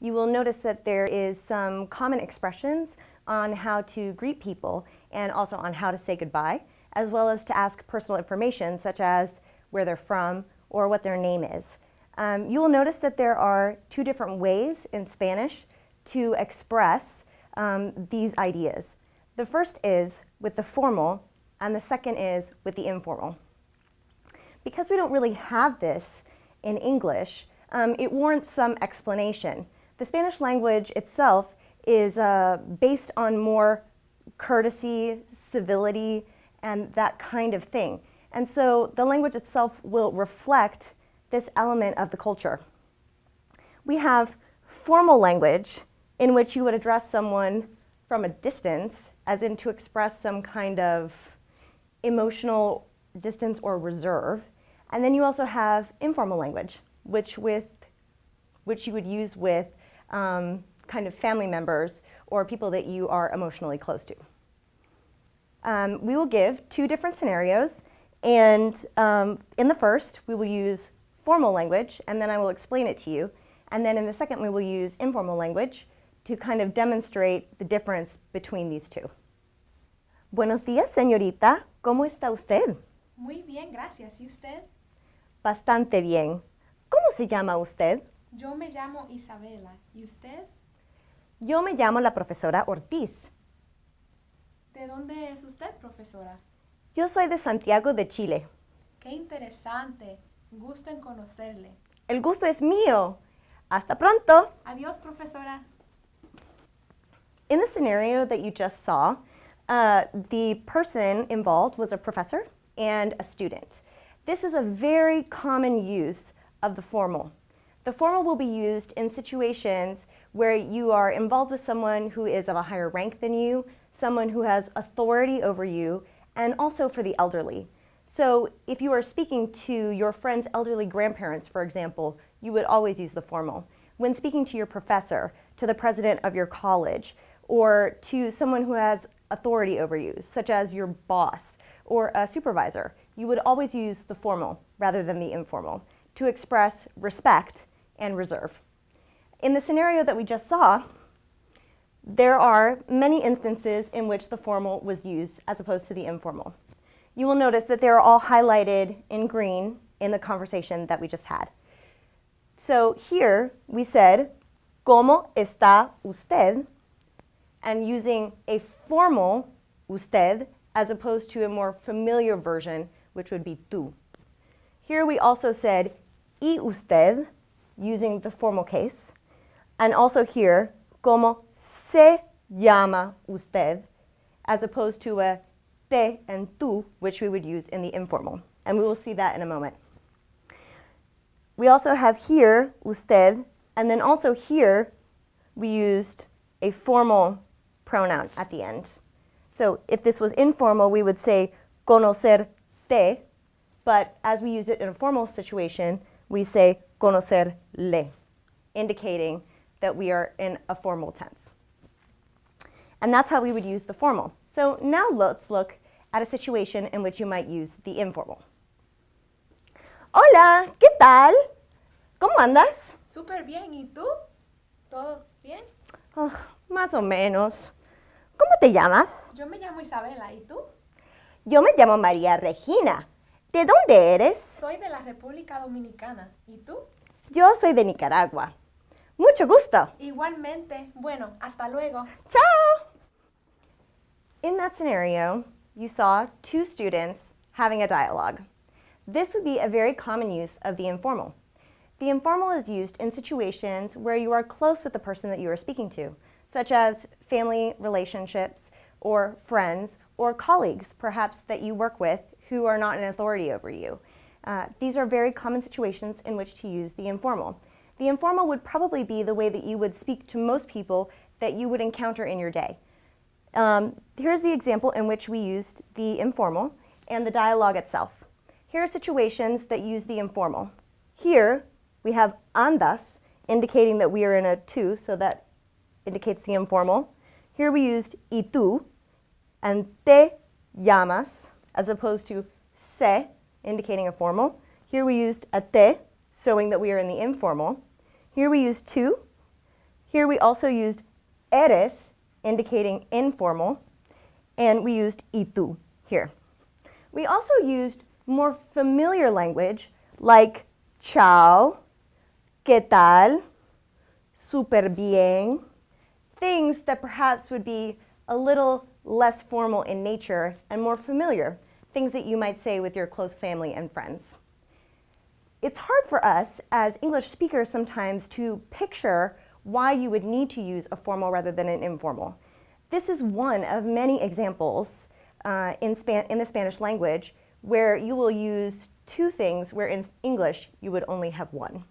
you will notice that there is some common expressions on how to greet people and also on how to say goodbye, as well as to ask personal information such as where they're from or what their name is. Um, you will notice that there are two different ways in Spanish to express um, these ideas. The first is with the formal, and the second is with the informal. Because we don't really have this in English, um, it warrants some explanation. The Spanish language itself is uh, based on more courtesy, civility, and that kind of thing. And so the language itself will reflect this element of the culture. We have formal language in which you would address someone from a distance, as in to express some kind of emotional distance or reserve. And then you also have informal language, which, with, which you would use with um, kind of family members or people that you are emotionally close to. Um, we will give two different scenarios, and um, in the first, we will use formal language, and then I will explain it to you. And then in the second, we will use informal language to kind of demonstrate the difference between these two. Buenos días, señorita. ¿Cómo está usted? Muy bien, gracias. ¿Y usted? Bastante bien. ¿Cómo se llama usted? Yo me llamo Isabela. ¿Y usted? Yo me llamo la profesora Ortiz. ¿De dónde es usted, profesora? Yo soy de Santiago de Chile. Qué interesante. Gusto en conocerle. El gusto es mío. Hasta pronto. Adiós, profesora. In the scenario that you just saw, uh, the person involved was a professor and a student. This is a very common use of the formal. The formal will be used in situations where you are involved with someone who is of a higher rank than you, someone who has authority over you, and also for the elderly. So if you are speaking to your friend's elderly grandparents, for example, you would always use the formal. When speaking to your professor, to the president of your college, or to someone who has authority over you, such as your boss or a supervisor, you would always use the formal rather than the informal to express respect and reserve. In the scenario that we just saw, there are many instances in which the formal was used as opposed to the informal you will notice that they're all highlighted in green in the conversation that we just had. So here we said, ¿Cómo está usted? And using a formal usted as opposed to a more familiar version, which would be tú. Here we also said, y usted, using the formal case. And also here, ¿Cómo se llama usted? As opposed to a te and tú, which we would use in the informal. And we will see that in a moment. We also have here, usted, and then also here, we used a formal pronoun at the end. So if this was informal, we would say conocerte, but as we use it in a formal situation, we say conocerle, indicating that we are in a formal tense. And that's how we would use the formal. So now let's look at a situation in which you might use the informal. Hola, ¿qué tal? ¿Cómo andas? Súper bien. ¿Y tú? ¿Todo bien? Oh, más o menos. ¿Cómo te llamas? Yo me llamo Isabela. ¿Y tú? Yo me llamo María Regina. ¿De dónde eres? Soy de la República Dominicana. ¿Y tú? Yo soy de Nicaragua. Mucho gusto. Igualmente. Bueno, hasta luego. Chao. In that scenario, you saw two students having a dialogue. This would be a very common use of the informal. The informal is used in situations where you are close with the person that you are speaking to, such as family relationships or friends or colleagues, perhaps that you work with who are not in authority over you. Uh, these are very common situations in which to use the informal. The informal would probably be the way that you would speak to most people that you would encounter in your day. Um, here's the example in which we used the informal and the dialogue itself. Here are situations that use the informal. Here we have andas, indicating that we are in a tú, so that indicates the informal. Here we used tú and te llamas, as opposed to se, indicating a formal. Here we used a te, showing that we are in the informal. Here we used tú, Here we also used eres, indicating informal, and we used itu here. We also used more familiar language like chao, qué tal, súper bien, things that perhaps would be a little less formal in nature and more familiar, things that you might say with your close family and friends. It's hard for us as English speakers sometimes to picture why you would need to use a formal rather than an informal. This is one of many examples uh, in, in the Spanish language where you will use two things where in English you would only have one.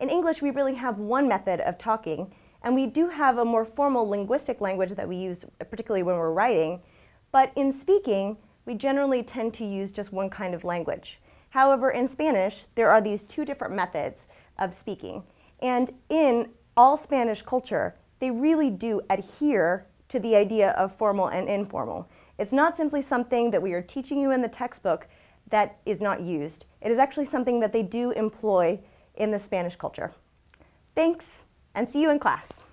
In English, we really have one method of talking, and we do have a more formal linguistic language that we use, particularly when we're writing, but in speaking, we generally tend to use just one kind of language. However, in Spanish, there are these two different methods of speaking. And in all Spanish culture, they really do adhere to the idea of formal and informal. It's not simply something that we are teaching you in the textbook that is not used. It is actually something that they do employ in the Spanish culture. Thanks, and see you in class.